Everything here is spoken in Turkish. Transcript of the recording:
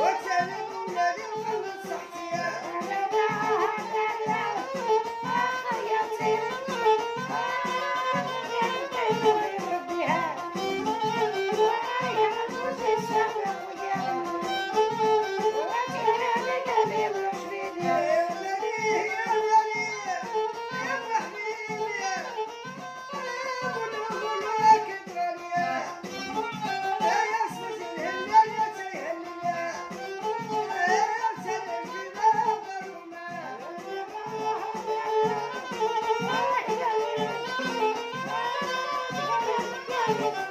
وجعل أولادهم صحبا Thank you.